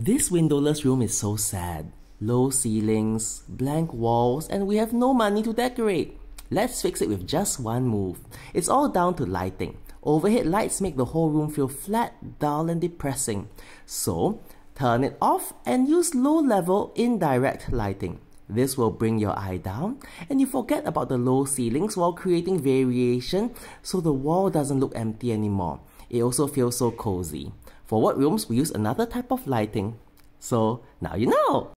This windowless room is so sad. Low ceilings, blank walls, and we have no money to decorate. Let's fix it with just one move. It's all down to lighting. Overhead lights make the whole room feel flat, dull, and depressing. So, turn it off and use low level indirect lighting. This will bring your eye down and you forget about the low ceilings while creating variation so the wall doesn't look empty anymore. It also feels so cozy. For work rooms, we use another type of lighting. So now you know!